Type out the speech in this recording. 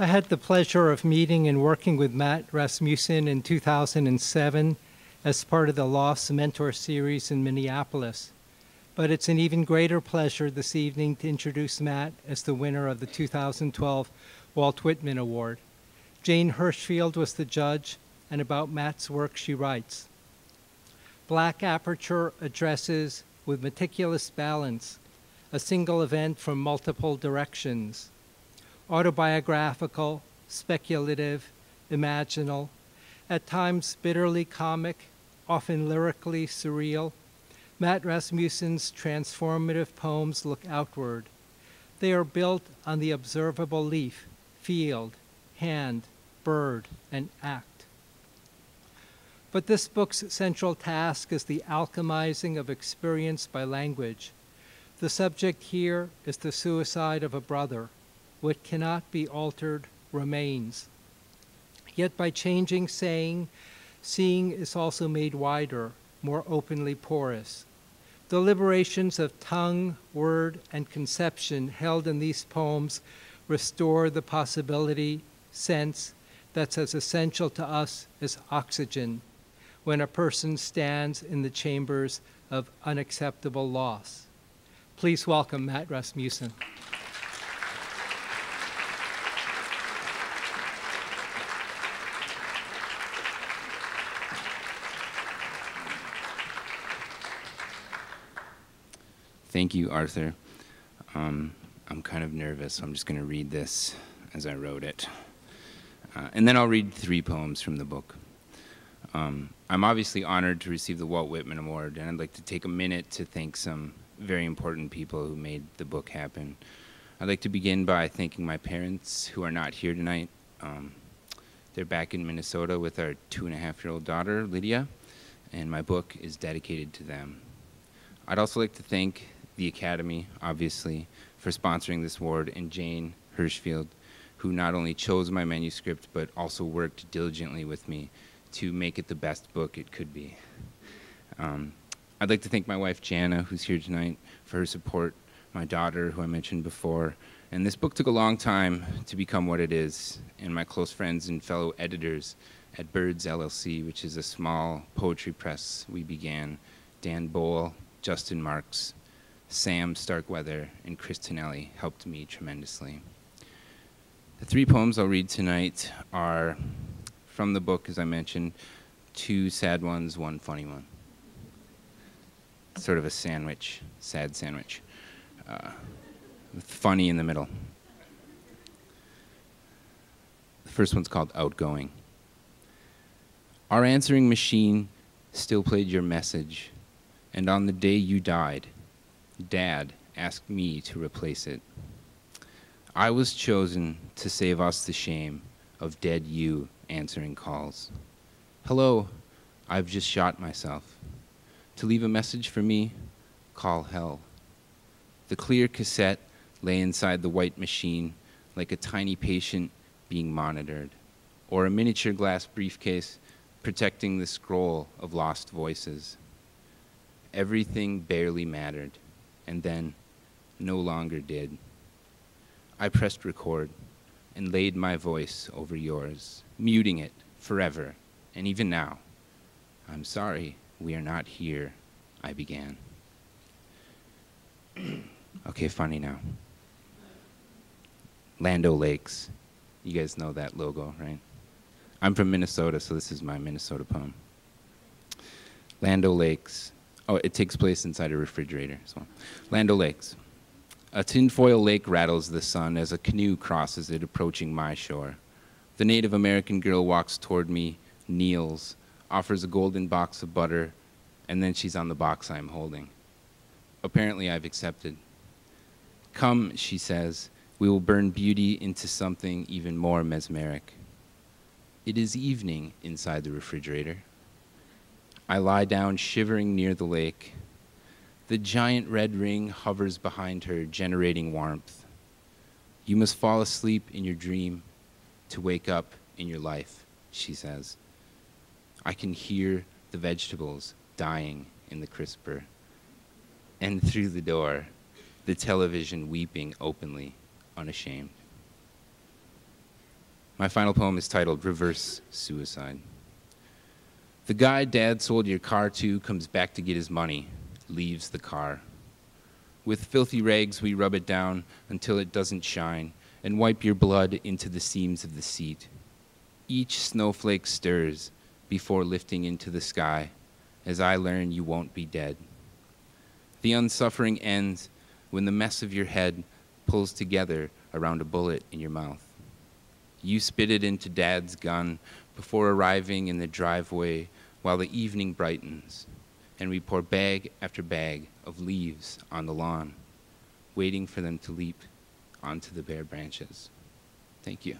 I had the pleasure of meeting and working with Matt Rasmussen in 2007 as part of the Loft Mentor series in Minneapolis. But it's an even greater pleasure this evening to introduce Matt as the winner of the 2012 Walt Whitman Award. Jane Hirshfield was the judge, and about Matt's work she writes Black Aperture addresses with meticulous balance a single event from multiple directions autobiographical, speculative, imaginal, at times bitterly comic, often lyrically surreal. Matt Rasmussen's transformative poems look outward. They are built on the observable leaf, field, hand, bird, and act. But this book's central task is the alchemizing of experience by language. The subject here is the suicide of a brother what cannot be altered remains. Yet by changing saying, seeing is also made wider, more openly porous. The liberations of tongue, word, and conception held in these poems restore the possibility, sense, that's as essential to us as oxygen when a person stands in the chambers of unacceptable loss. Please welcome Matt Rasmussen. Thank you, Arthur. Um, I'm kind of nervous, so I'm just going to read this as I wrote it. Uh, and then I'll read three poems from the book. Um, I'm obviously honored to receive the Walt Whitman Award, and I'd like to take a minute to thank some very important people who made the book happen. I'd like to begin by thanking my parents who are not here tonight. Um, they're back in Minnesota with our two and a half year old daughter, Lydia, and my book is dedicated to them. I'd also like to thank the Academy, obviously, for sponsoring this award, and Jane Hirshfield, who not only chose my manuscript but also worked diligently with me to make it the best book it could be. Um, I'd like to thank my wife Jana, who's here tonight, for her support, my daughter, who I mentioned before. And this book took a long time to become what it is, and my close friends and fellow editors at Birds LLC, which is a small poetry press we began, Dan Boehl, Justin Marks, Sam Starkweather, and Chris Tonelli helped me tremendously. The three poems I'll read tonight are from the book, as I mentioned, two sad ones, one funny one. Sort of a sandwich, sad sandwich, uh, funny in the middle. The first one's called Outgoing. Our answering machine still played your message, and on the day you died, Dad asked me to replace it. I was chosen to save us the shame of dead you answering calls. Hello, I've just shot myself. To leave a message for me, call hell. The clear cassette lay inside the white machine like a tiny patient being monitored, or a miniature glass briefcase protecting the scroll of lost voices. Everything barely mattered and then no longer did. I pressed record and laid my voice over yours, muting it forever, and even now. I'm sorry, we are not here, I began. okay, funny now. Land Lakes. You guys know that logo, right? I'm from Minnesota, so this is my Minnesota poem. Land O'Lakes, Oh, it takes place inside a refrigerator. So, Land O'Lakes. A tinfoil lake rattles the sun as a canoe crosses it, approaching my shore. The Native American girl walks toward me, kneels, offers a golden box of butter, and then she's on the box I'm holding. Apparently, I've accepted. Come, she says, we will burn beauty into something even more mesmeric. It is evening inside the refrigerator. I lie down shivering near the lake. The giant red ring hovers behind her, generating warmth. You must fall asleep in your dream to wake up in your life, she says. I can hear the vegetables dying in the crisper. And through the door, the television weeping openly, unashamed. My final poem is titled Reverse Suicide. The guy dad sold your car to comes back to get his money, leaves the car. With filthy rags, we rub it down until it doesn't shine and wipe your blood into the seams of the seat. Each snowflake stirs before lifting into the sky as I learn you won't be dead. The unsuffering ends when the mess of your head pulls together around a bullet in your mouth. You spit it into dad's gun before arriving in the driveway while the evening brightens, and we pour bag after bag of leaves on the lawn, waiting for them to leap onto the bare branches. Thank you.